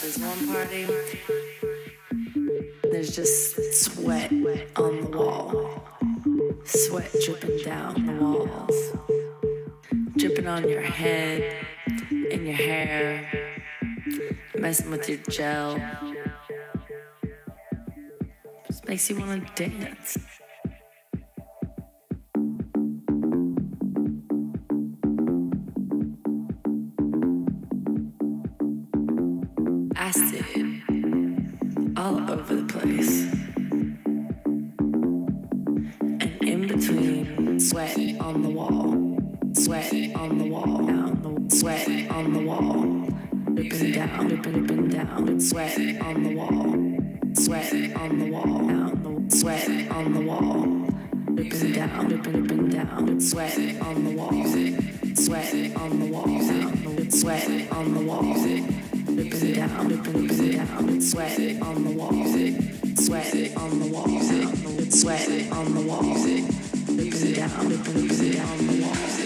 this one party. There's just sweat on the wall, sweat dripping down the walls, dripping on your head and your hair, messing with your gel. Just makes you want to dance. Sweat on the wall, sweat on the wall, dripping down, dripping, dripping down, sweat on the wall, sweat on the wall, sweat on the wall. Dripping down, dripping, dripping down, sweat on the wall, sweat on the wall, sweat on the wall, dripping down, dripping, dripping down the wall,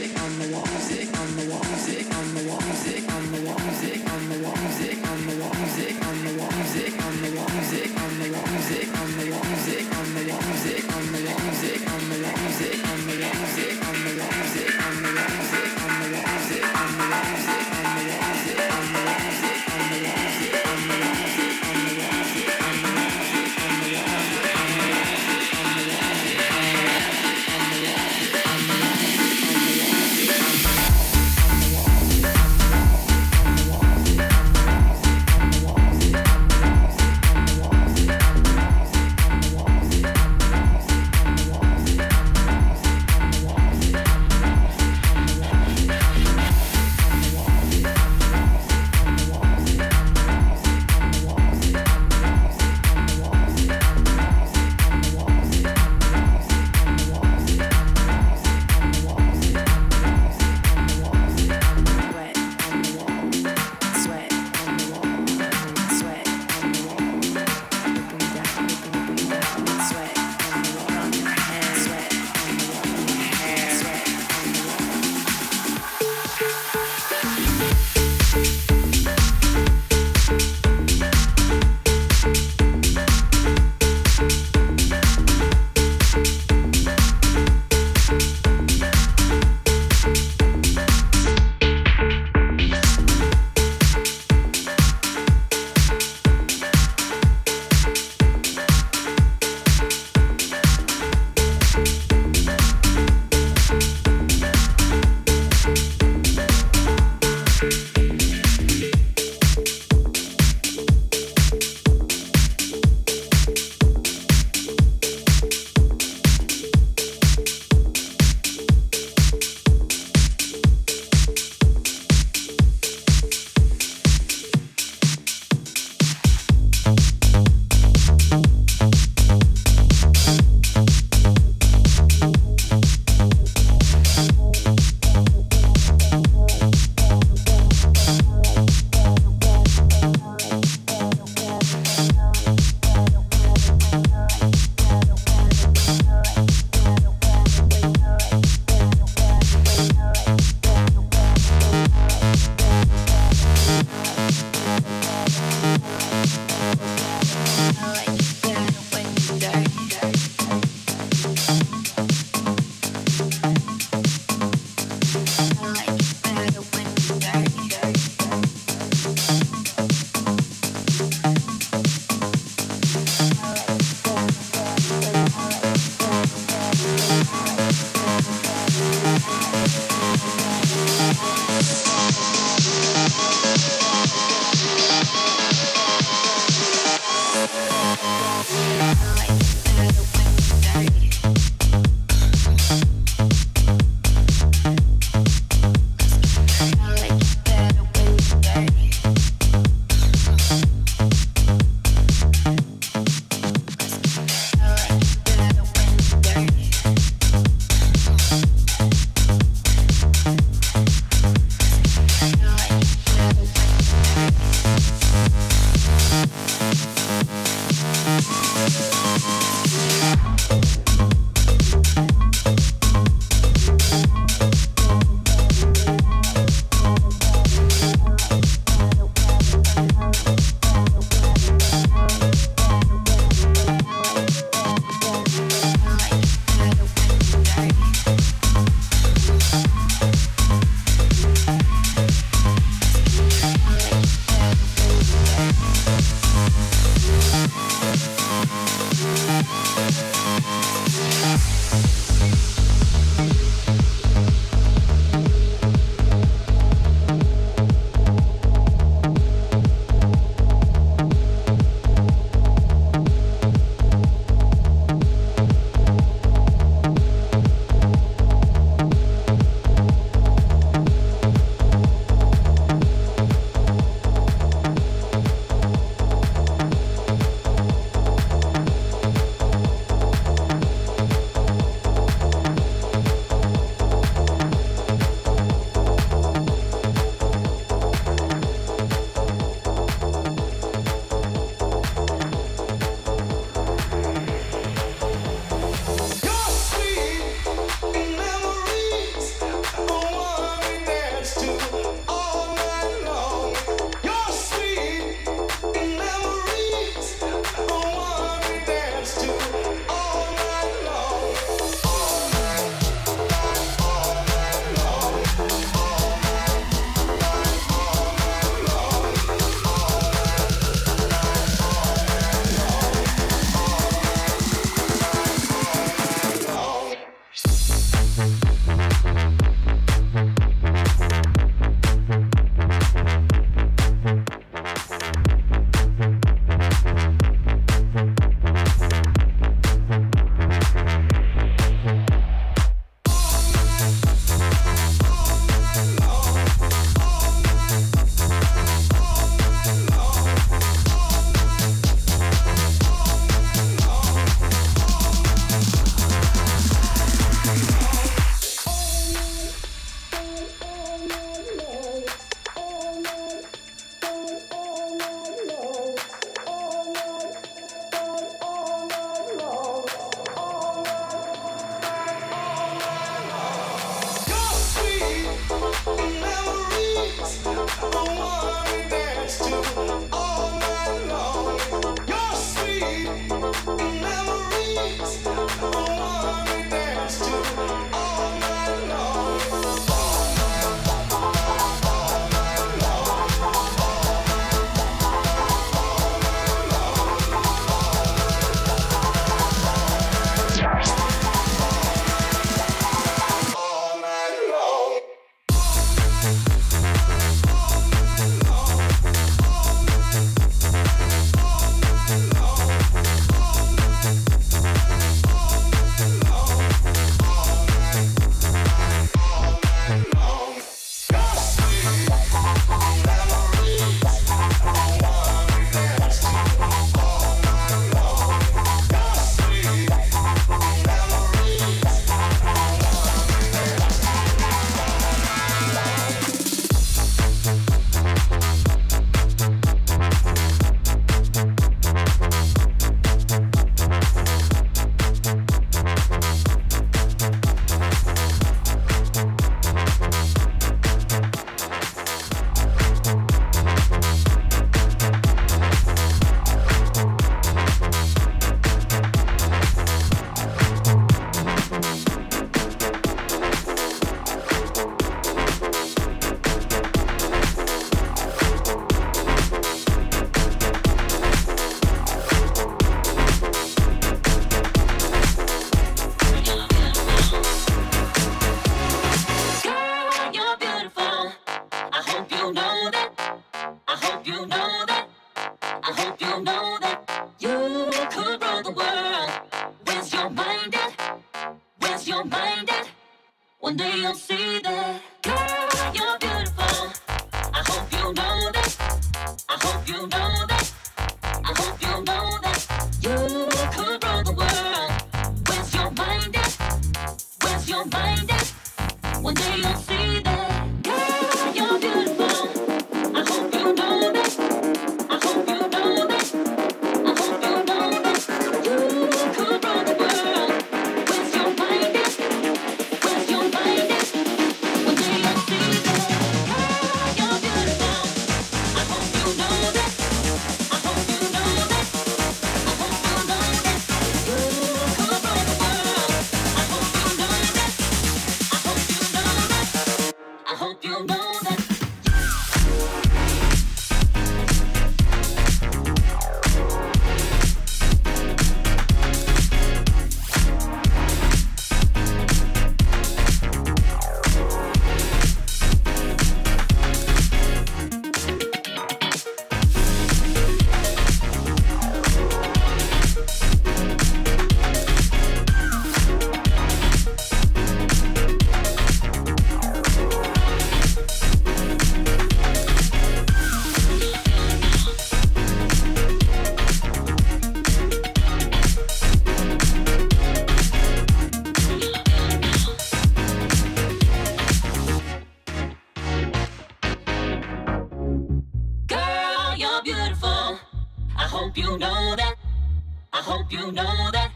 I hope you know that.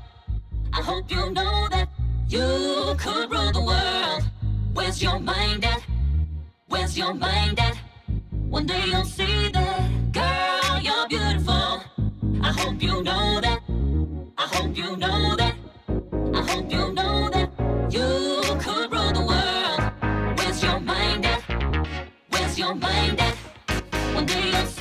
I hope you know that you could rule the world. Where's your mind at? Where's your mind at? One day you'll see that. Girl, you're beautiful. I hope you know that. I hope you know that. I hope you know that you could rule the world. Where's your mind at? Where's your mind at? One day you'll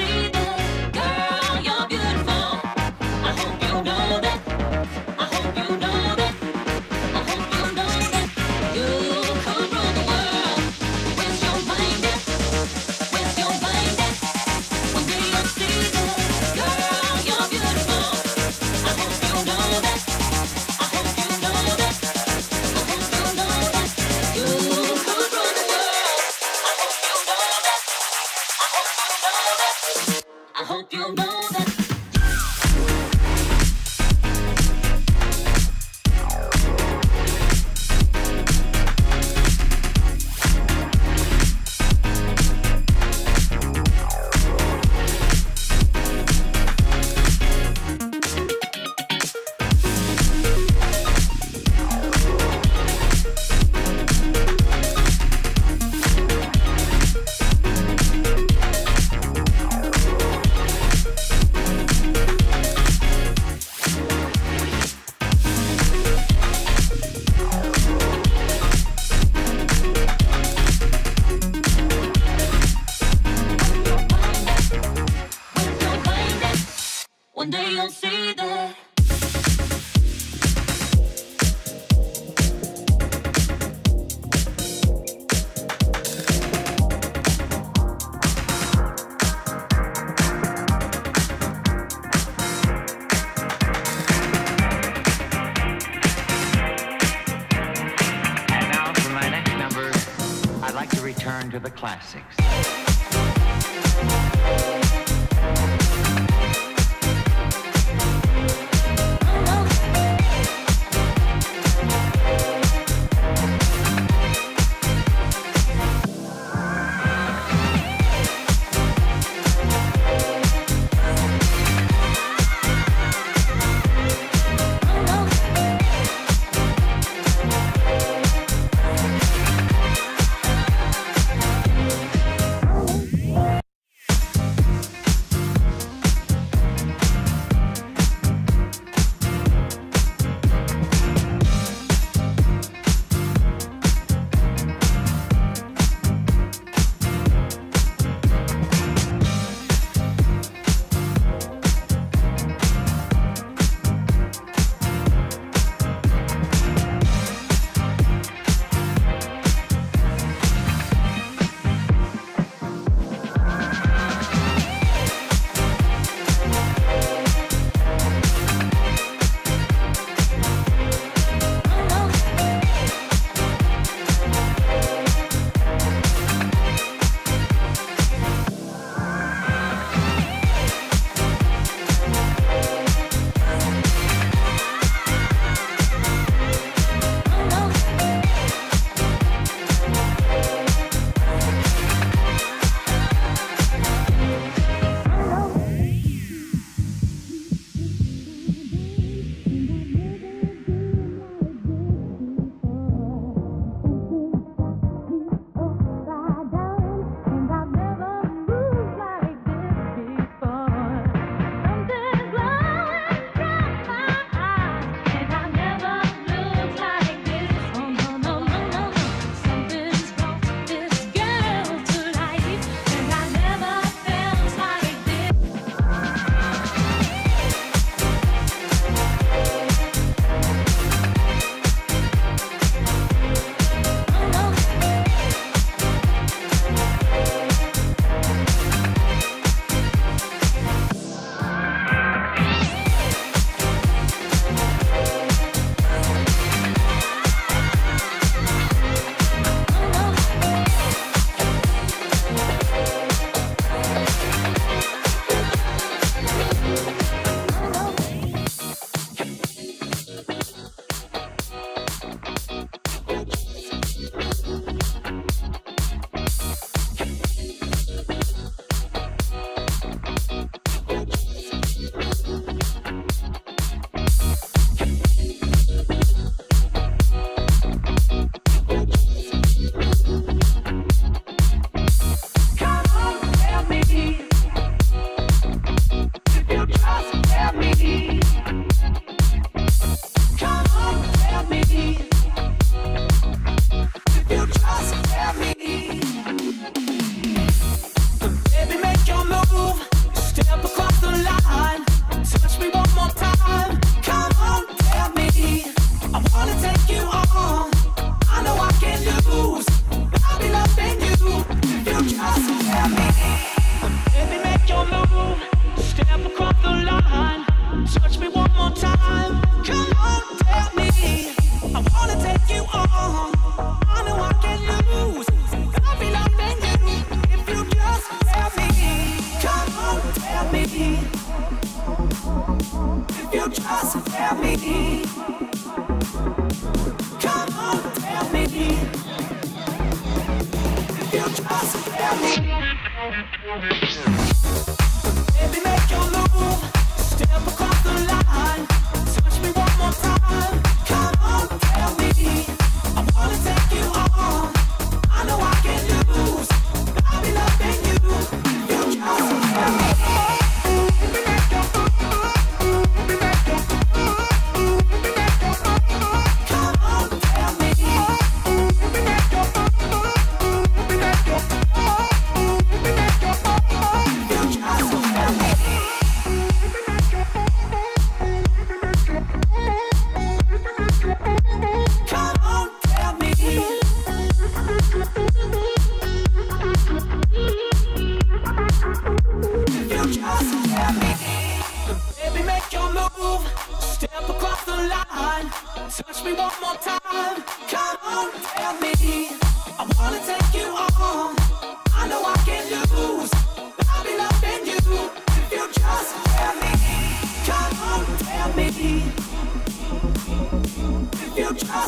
return to the classics.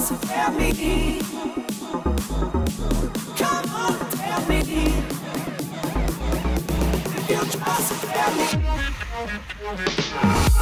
tell me. Come on, tell me. If you tell me.